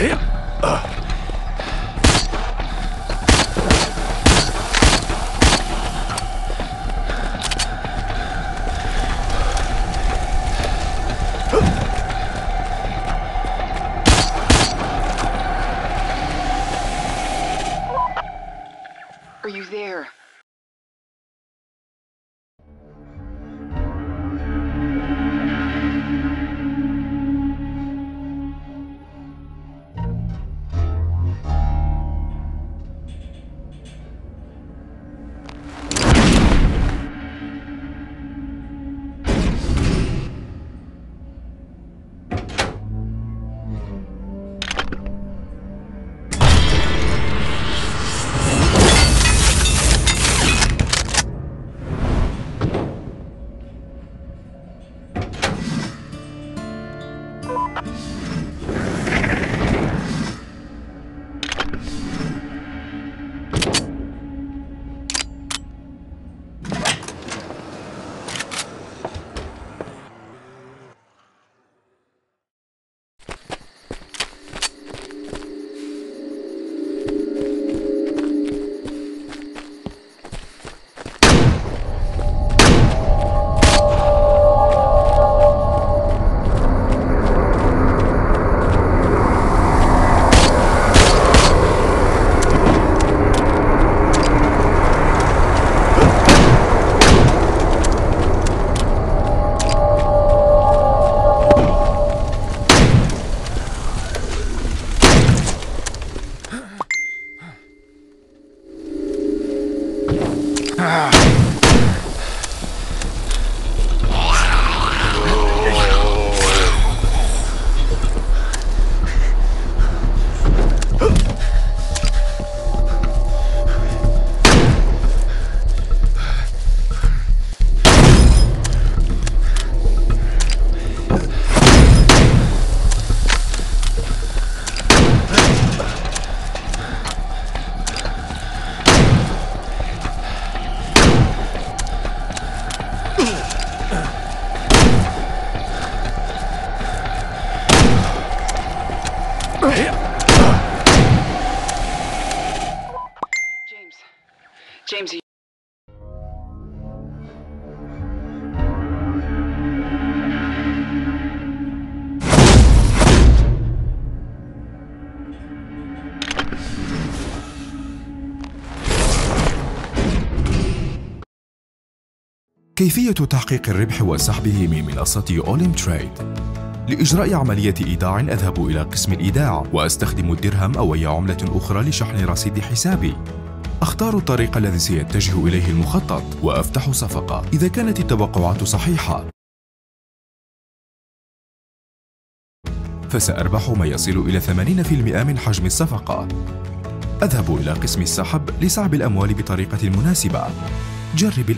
Are you there? James. James, كيفية تحقيق الربح وسحبه من منصة أوليم تريد لإجراء عملية إيداع أذهب إلى قسم الإيداع وأستخدم الدرهم أو أي عملة أخرى لشحن رصيد حسابي. أختار الطريق الذي سيتجه إليه المخطط وأفتح صفقة إذا كانت التوقعات صحيحة. فسأربح ما يصل إلى 80% من حجم الصفقة. أذهب إلى قسم السحب لسحب الأموال بطريقة مناسبة. جرب